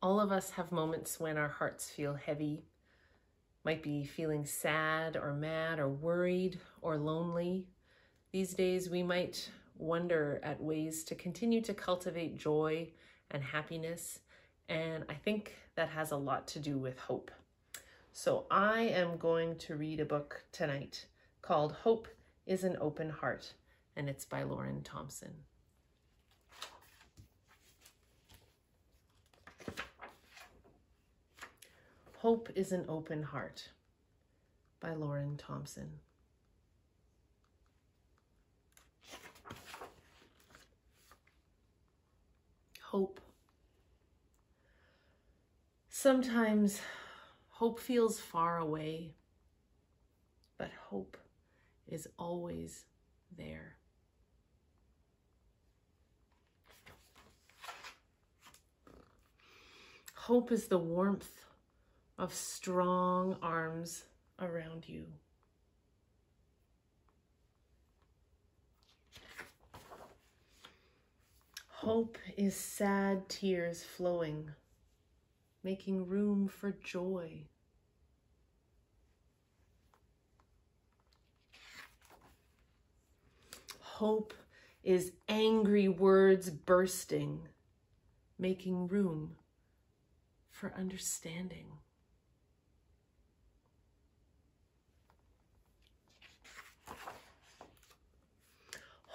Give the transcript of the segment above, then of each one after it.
All of us have moments when our hearts feel heavy, might be feeling sad or mad or worried or lonely. These days, we might wonder at ways to continue to cultivate joy and happiness. And I think that has a lot to do with hope. So I am going to read a book tonight called Hope is an Open Heart, and it's by Lauren Thompson. Hope is an Open Heart by Lauren Thompson. Hope. Sometimes hope feels far away, but hope is always there. Hope is the warmth of strong arms around you. Hope is sad tears flowing, making room for joy. Hope is angry words bursting, making room for understanding.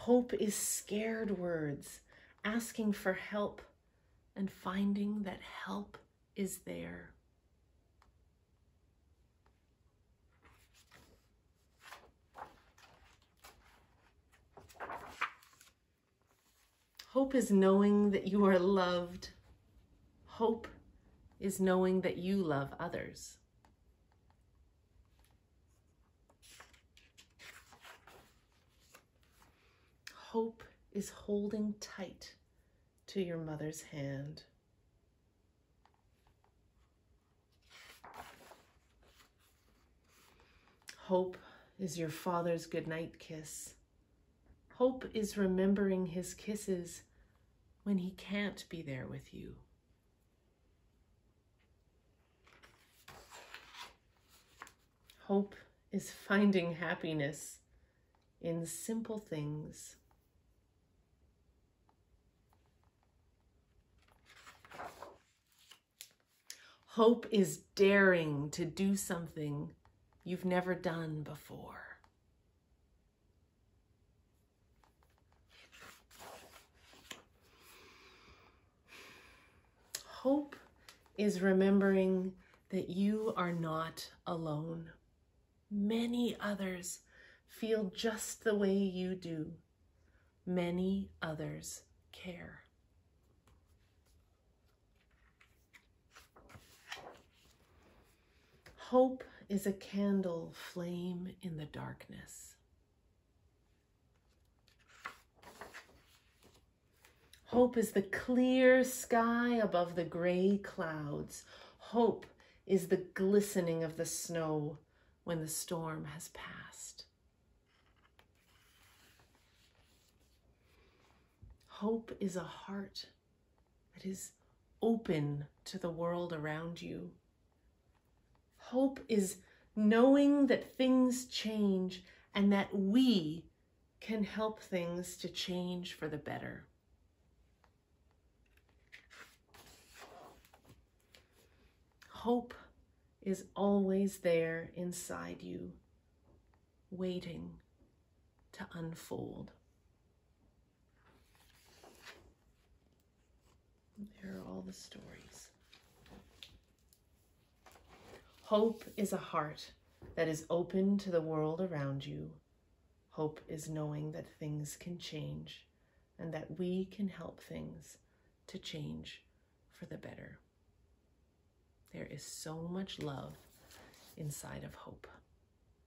Hope is scared words, asking for help and finding that help is there. Hope is knowing that you are loved. Hope is knowing that you love others. Hope is holding tight to your mother's hand. Hope is your father's goodnight kiss. Hope is remembering his kisses when he can't be there with you. Hope is finding happiness in simple things. Hope is daring to do something you've never done before. Hope is remembering that you are not alone. Many others feel just the way you do. Many others care. Hope is a candle flame in the darkness. Hope is the clear sky above the gray clouds. Hope is the glistening of the snow when the storm has passed. Hope is a heart that is open to the world around you. Hope is knowing that things change and that we can help things to change for the better. Hope is always there inside you, waiting to unfold. There are all the stories. Hope is a heart that is open to the world around you. Hope is knowing that things can change and that we can help things to change for the better. There is so much love inside of hope.